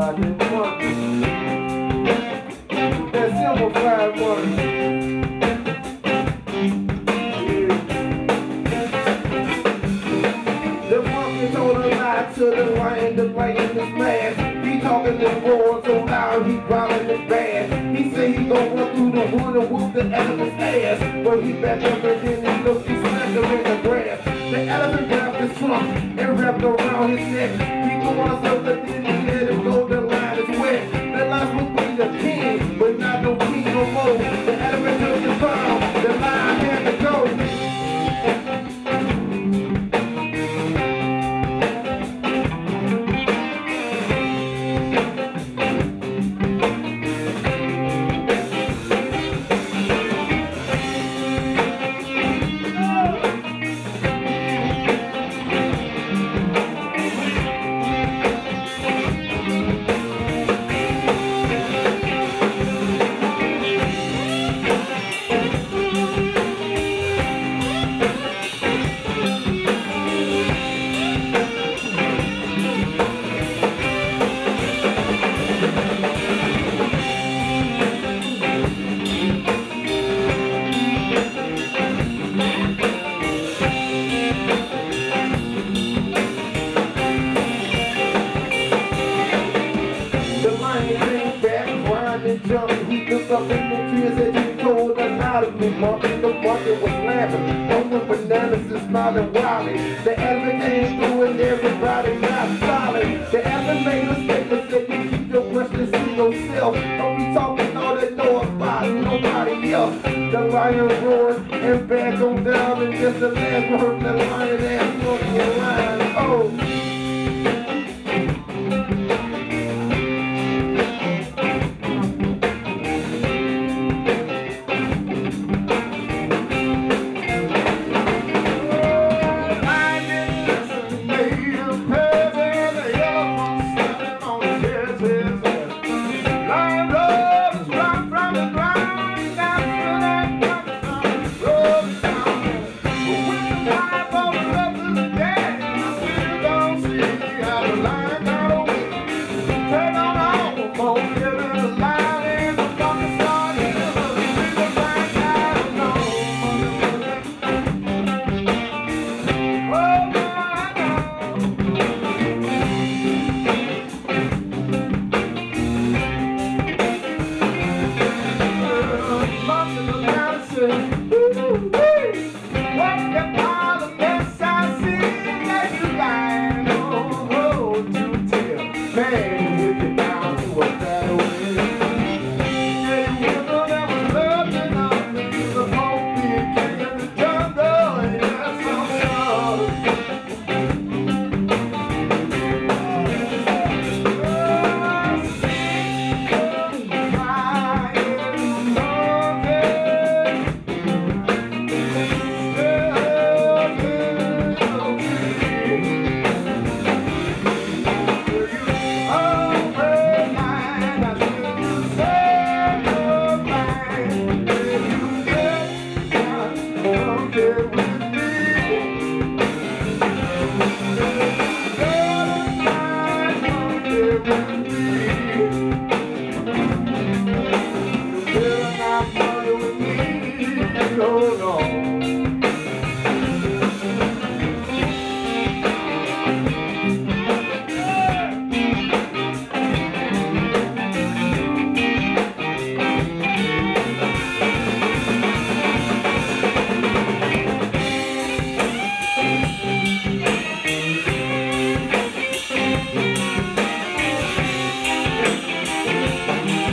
About this monkey. That signifyin' monkey. The monkey told a lie to the lion, the lion is. He talking this roar so loud, he growling the bad. He say he gon' run through the wood and whoop the elephant's ass. But he back up and then he look, he smacked him in the grass. The elephant grabbed his trunk and wrapped around his neck. He going so that then he let the tree and said, You told a lie to me, monkey. The monkey was laughing, going bananas and smiling wildly. The through and everybody not silent. The a statement, said, You keep your questions to yourself. Don't be talking all that know about nobody else. The lion roared and back on down, and just the last word the lion asked Bye.